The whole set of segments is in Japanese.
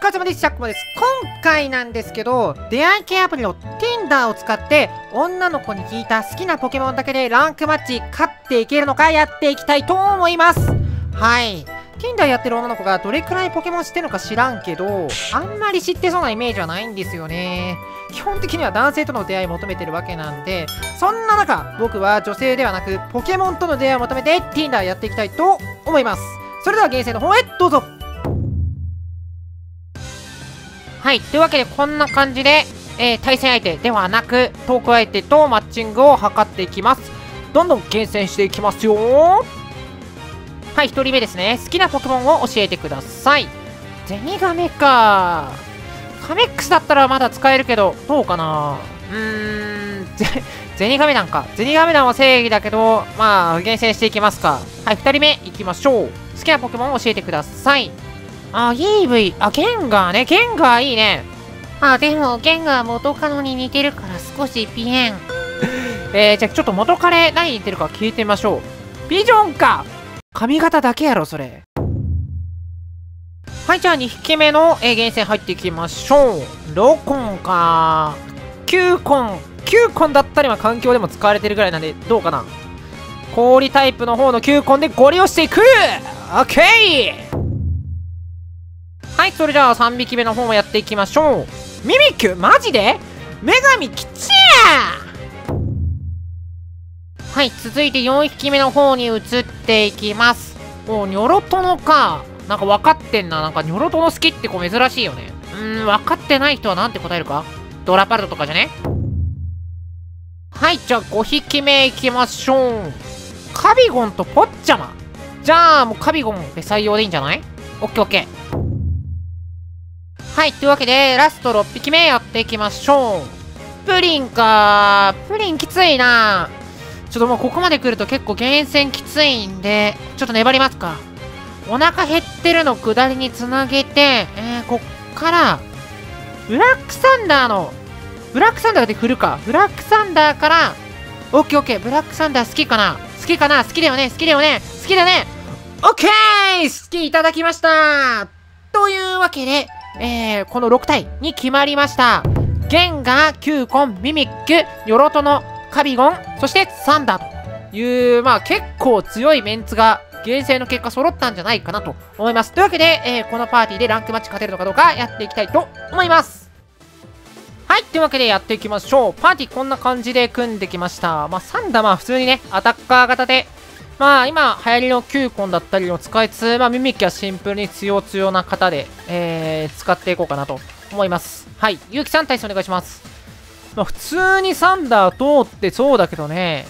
疲れ様です。シャックマです。今回なんですけど、出会い系アプリの Tinder を使って、女の子に聞いた好きなポケモンだけでランクマッチ勝っていけるのかやっていきたいと思います。はい。Tinder やってる女の子がどれくらいポケモン知ってるのか知らんけど、あんまり知ってそうなイメージはないんですよね。基本的には男性との出会い求めてるわけなんで、そんな中、僕は女性ではなく、ポケモンとの出会いを求めて Tinder やっていきたいと思います。それでは厳正の方へどうぞはい。というわけで、こんな感じで、えー、対戦相手ではなく、トーク相手とマッチングを図っていきます。どんどん厳選していきますよはい、1人目ですね。好きなポケモンを教えてください。ゼニガメか。カメックスだったらまだ使えるけど、どうかなうーん、ゼ、ゼニガメダンか。ゼニガメダンは正義だけど、まあ、厳選していきますか。はい、2人目いきましょう。好きなポケモンを教えてください。あ、EV。あ、ゲンガーね。ゲンガーいいね。あ、でも、ゲンガー元カノに似てるから少しピエン。えー、じゃあちょっと元彼何似てるか聞いてみましょう。ビジョンか髪型だけやろ、それ。はい、じゃあ2匹目の、えー、厳選入っていきましょう。ロコンか。キューコン。キューコンだったりは環境でも使われてるぐらいなんで、どうかな氷タイプの方のキューコンでゴリ押していくオッケーはいそれじゃあ3匹目の方もやっていきましょう。ミミックマジで？女神きちやはい続いて4匹目の方に移っていきます。おニョロトノか。なんか分かってんな。なんかニョロトノ好きって子珍しいよね。うん分かってない人は何て答えるか？ドラパルトとかじゃね？はいじゃあ5匹目いきましょう。カビゴンとポッチャマ。じゃあもうカビゴンで採用でいいんじゃない？オッケーオッケー。はい、というわけで、ラスト6匹目やっていきましょう。プリンか。プリンきついな。ちょっともうここまで来ると結構厳選きついんで、ちょっと粘りますか。お腹減ってるの下りにつなげて、えー、こっから、ブラックサンダーの、ブラックサンダーで振るか。ブラックサンダーから、オッケーオッケー、ブラックサンダー好きかな。好きかな。好きだよね。好きだよね。好きだね。オッケー！好きいただきました。というわけで、えー、この6体に決まりました。ゲンガー、キューコン、ミミック、ヨロトノ、カビゴン、そしてサンダーという、まあ結構強いメンツが厳正の結果揃ったんじゃないかなと思います。というわけで、えー、このパーティーでランクマッチ勝てるのかどうかやっていきたいと思います。はい、というわけでやっていきましょう。パーティーこんな感じで組んできました。まあサンダーまあ普通にね、アタッカー型でまあ今流行りのキューコンだったりを使いつつ、まあミミキはシンプルに強強な方で、えー、使っていこうかなと思います。はい。ゆうきさん対戦お願いします。まあ普通にサンダー通ってそうだけどね。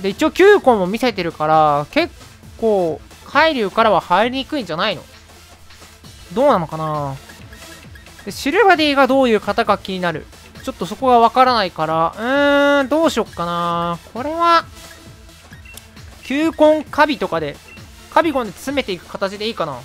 で、一応キューコンも見せてるから、結構、海流からは入りにくいんじゃないの？どうなのかな？でシルバディがどういう方か気になる？ちょっとそこがわからないから、うーん、どうしよっかなこれは、球根カビとかで、カビゴンで詰めていく形でいいかな。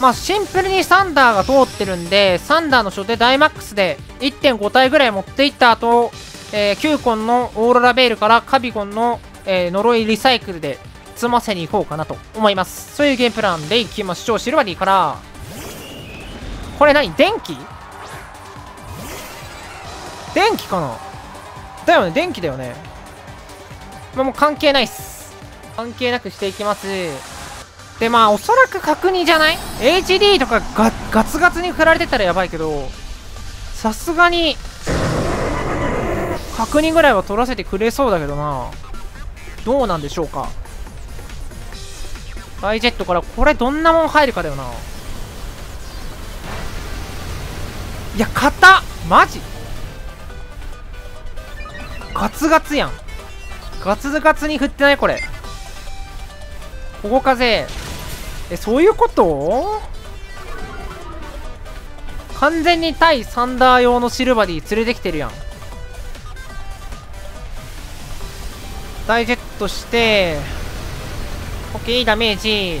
まあ、シンプルにサンダーが通ってるんで、サンダーの初手ダイマックスで1.5体ぐらい持っていった後、えー、キューコンのオーロラベールからカビゴンの、えー、呪いリサイクルで積ませに行こうかなと思います。そういうゲームプランでいきましょう。シルバディから、これ何？電気？電気かな？だよね、電気だよね。まあ、もう関係ないっす。関係なくしていきます。でまあおそらく角煮じゃない ?HD とかガガツガツに振られてたらやばいけどさすがに角煮ぐらいは取らせてくれそうだけどな。どうなんでしょうか。バイジェットからこれどんなもん入るかだよな。いや硬マジ！ガツガツやん。ガツガツに振ってないこれ。保護風えそういうこと？完全に対サンダー用のシルバディ連れてきてるやん。ダイジェットして。オッケーダメージ。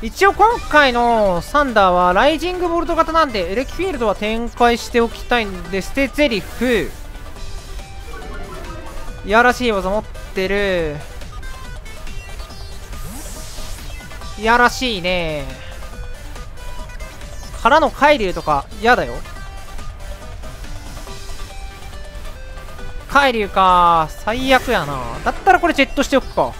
一応今回のサンダーはライジングボルト型なんでエレキフィールドは展開しておきたいんでステゼリフ。いやらしい技持ってる。いやらしいね。からの海流とか嫌だよ。海流か。最悪やな。だったらこれジェットしておくか。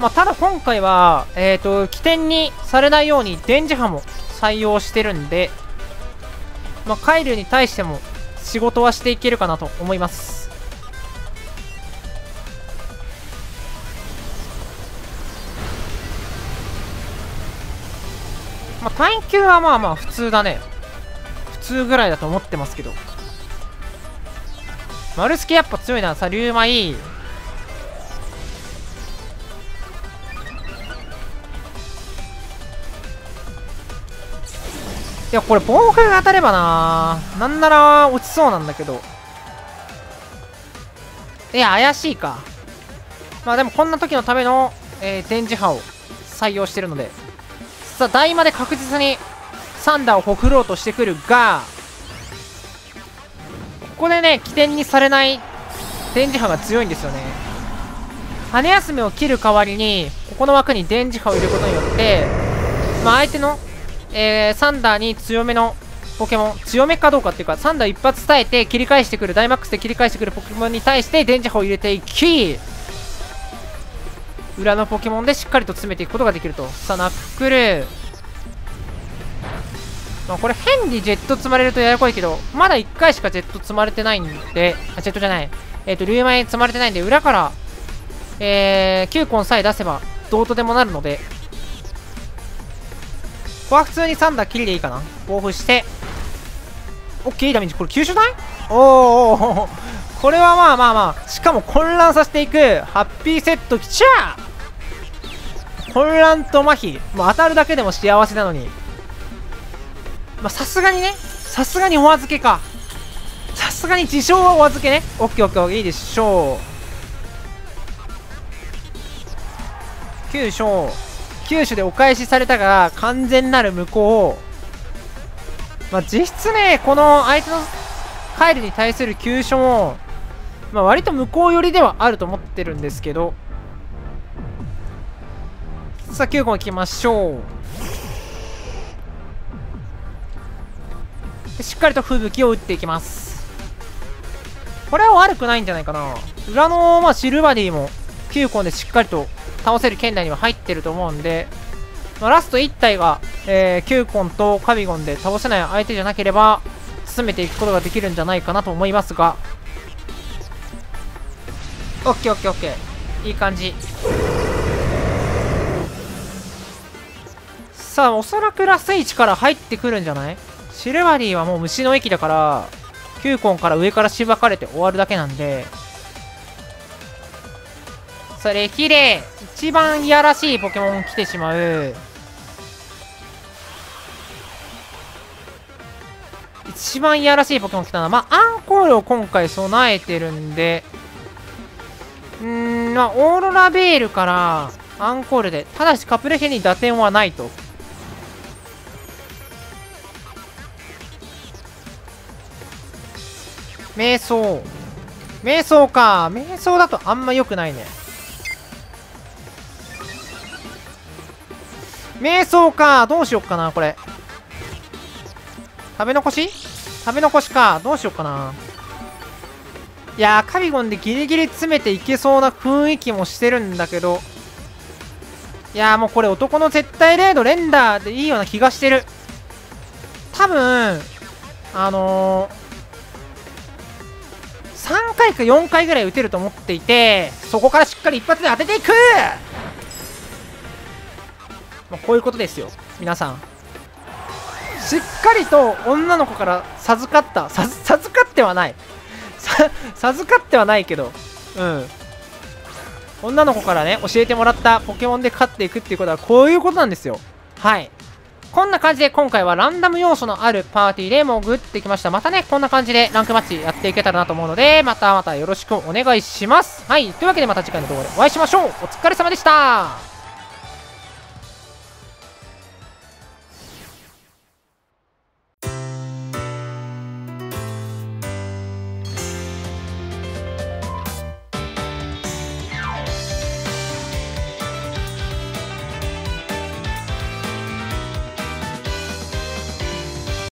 まあ、ただ今回は、えっ、ー、と、起点にされないように電磁波も採用してるんで、まあ、海流に対しても仕事はしていけるかなと思います。まあ、耐久はまあまあ普通だね。普通ぐらいだと思ってますけど。丸助やっぱ強いな。さ、竜舞。いい。いや、これ、暴風が当たればななんなら落ちそうなんだけど。いや、怪しいか。まあでも、こんな時のための、えー、電磁波を採用してるので。さあ、台まで確実にサンダーをほくろうとしてくるが、ここでね、起点にされない電磁波が強いんですよね。羽休めを切る代わりに、ここの枠に電磁波を入れることによって、まあ、相手のえー、サンダーに強めのポケモン、強めかどうかっていうか、サンダー一発伝えて切り返してくる、ダイマックスで切り返してくるポケモンに対して電磁波を入れていき、裏のポケモンでしっかりと詰めていくことができると。さあ、ナックル。まあ、これ変にジェット積まれるとややこいけど、まだ1回しかジェット積まれてないんで、あ、ジェットじゃない。えっ、ー、と、竜舞積まれてないんで、裏から、えー、9コンさえ出せば、どうとでもなるので、ここは普通にサンダーキリでいいかな防風して。オッケー、いいダメージ。これ急所ない？おーおーこれはまあまあまあ。しかも混乱させていく。ハッピーセットきちゃ混乱と麻痺。もう当たるだけでも幸せなのに。まあさすがにね。さすがにお預けか。さすがに自称はお預けね。オッケーオッケー。いいでしょう。9勝。九種でお返しされたが完全なる無効まあ、実質ねこの相手のカイルに対する急所も、まあ、割と無効寄りではあると思ってるんですけどさあ9個いきましょうしっかりと吹雪を打っていきますこれは悪くないんじゃないかな裏の、まあ、シルバディも9個でしっかりと倒せる圏内には入ってると思うんで、まあ、ラスト1体が、えー、キューコンとカビゴンで倒せない相手じゃなければ、進めていくことができるんじゃないかなと思いますが、オッケーオッケーオッケー。いい感じ。さあ、おそらくラス1から入ってくるんじゃない？シルバリーはもう虫の駅だから、キューコンから上からしばかれて終わるだけなんで、それ綺麗一番いやらしいポケモン来てしまう。一番いやらしいポケモン来たな。まあアンコールを今回備えてるんで。んーまあオーロラベールからアンコールでただしカプレヘに打点はないと。瞑想。瞑想か。瞑想だとあんま良くないね。瞑想か。どうしよっかなこれ。食べ残し？食べ残しか。どうしよっかな。いやカビゴンでギリギリ詰めていけそうな雰囲気もしてるんだけど。いやもうこれ男の絶対レード連打でいいような気がしてる。多分あのー、3回か4回ぐらい打てると思っていてそこからしっかり一発で当てていく。ま、こういうことですよ。皆さん。しっかりと女の子から授かった。授かってはない。授かってはないけど。うん。女の子からね教えてもらったポケモンで勝っていくっていうことはこういうことなんですよ。はい。こんな感じで今回はランダム要素のあるパーティーで潜ってきました。またね、こんな感じでランクマッチやっていけたらなと思うので、またまたよろしくお願いします。はい。というわけでまた次回の動画でお会いしましょう。お疲れ様でした。